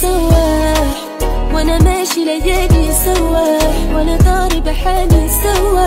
سواح وأنا ماشي ليالي سواح وأنا ضارب حالي سواح